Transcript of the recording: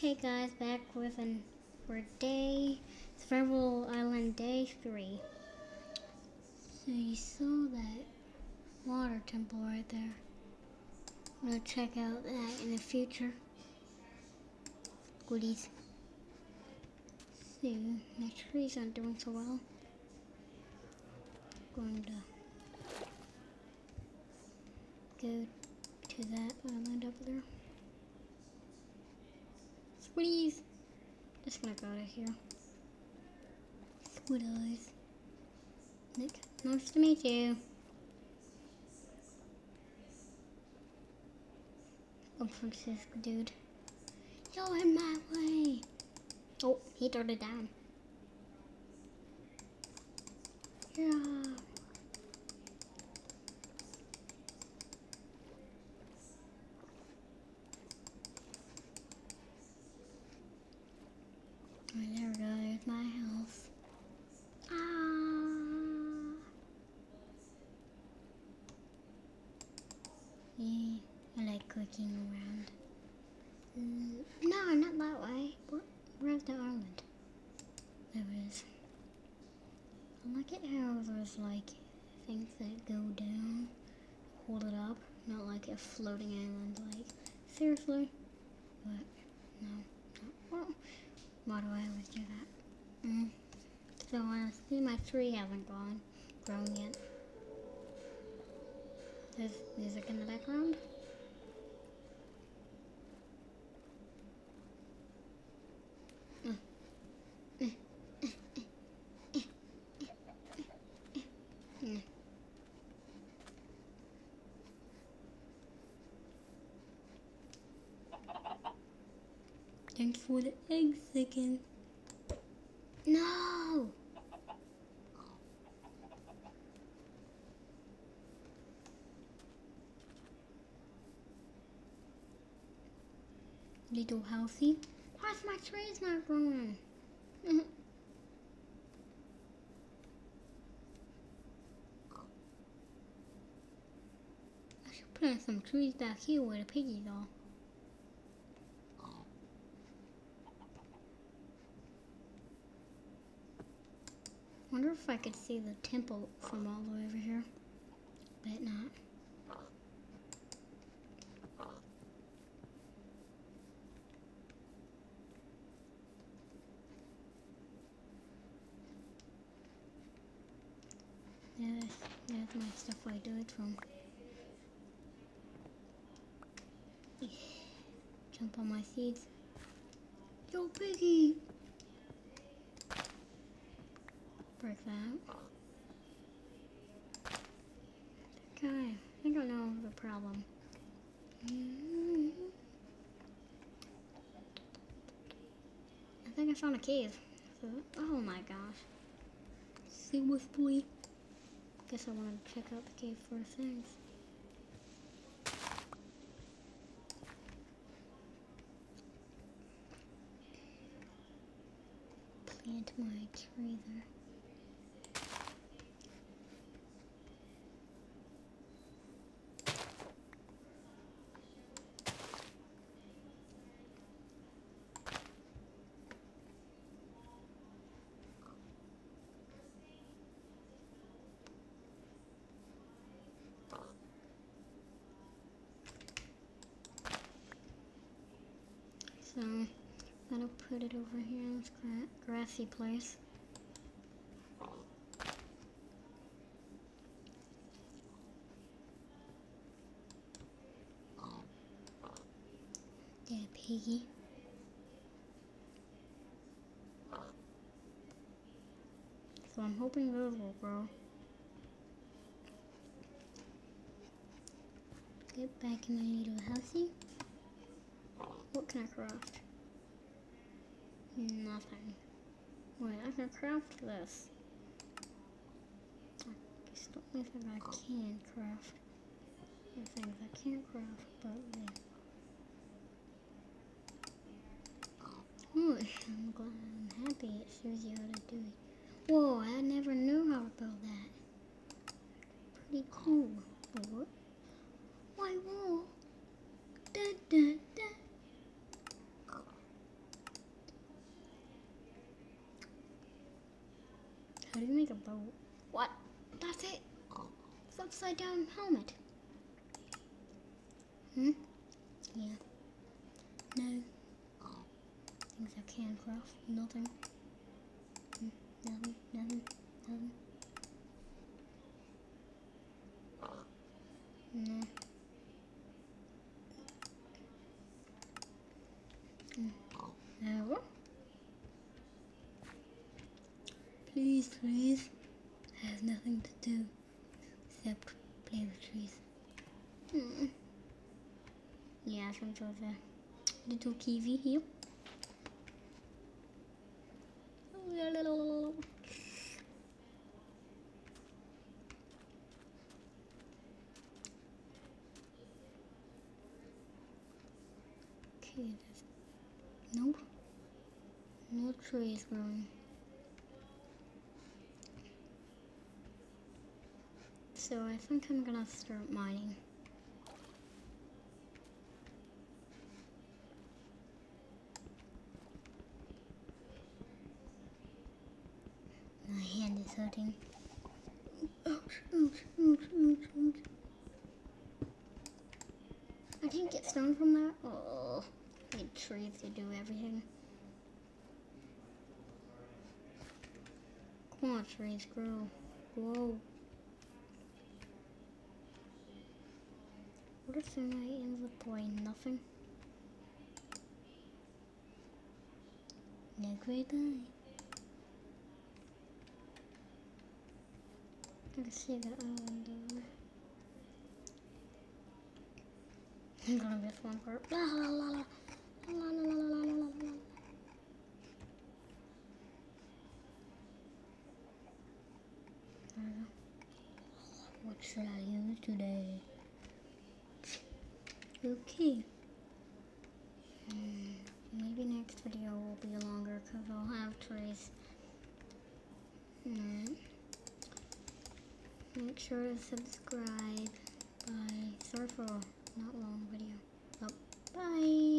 Hey guys, back with an for day Survival Island Day 3. So you saw that water temple right there. I'm gonna check out that in the future. Goodies. See, my trees aren't doing so well. Going to go to that island up there. Squiddies! Just gonna go of here. Squid eyes. Nick, nice to meet you. I'm Francisco, dude. You're in my way. Oh, he darted down. Yeah. Oh, there we go. There's my house. Ah. Yeah, I like clicking around. Mm, no, not that way. What? Where's the island? There. I like it how there's like things that go down, hold it up, not like a floating island. Like seriously, but no, no. Well, why do I always do that? Mm. So uh, see, my tree hasn't gone, grown yet. There's music in the background. Thanks for the eggs again. No! Little healthy. Why's my trees not growing? I should plant some trees back here where the piggies are. wonder if I could see the temple from all the way over here. Bet not. Yeah, that's, my stuff I do it from. Jump on my seeds. Yo, piggy! break that. Okay, I I know the problem. I think I found a cave. Oh my gosh. See with boy. Guess I want to check out the cave for things. Plant my tree there. So I'm gonna put it over here in this gra grassy place. Yeah, piggy. So I'm hoping those will grow. Get back in my little housey. What can I craft? Nothing. Wait, I can craft this. I just don't think I can craft things I can't craft, but yeah. Oh, I'm glad I'm happy it shows you how to do it. Whoa, I never knew how to build that. Pretty cool. What? Why, whoa. Da, da, da. The what? That's it. It's upside down helmet. Hmm? Yeah. No. Things I can craft. Nothing. Hmm, Nothing, nothing, nothing. No. Hmm. No. Please, please. I have nothing to do except play with trees. Mm. Yeah, some sort of a little kiwi here. Okay, no, no trees growing. So I think I'm gonna start mining. My hand is hurting. I didn't get stone from that. Oh, need trees to do everything. Come on, trees, grow. Whoa. What if I end up buying nothing? No great eye. I can see the island over. I'm gonna miss one part. La la la la. La la la la la la la. What should I use today? Okay. Hmm, maybe next video will be longer because I'll have. Alright. Make sure to subscribe. Bye. Sorry for not long video. Oh, bye.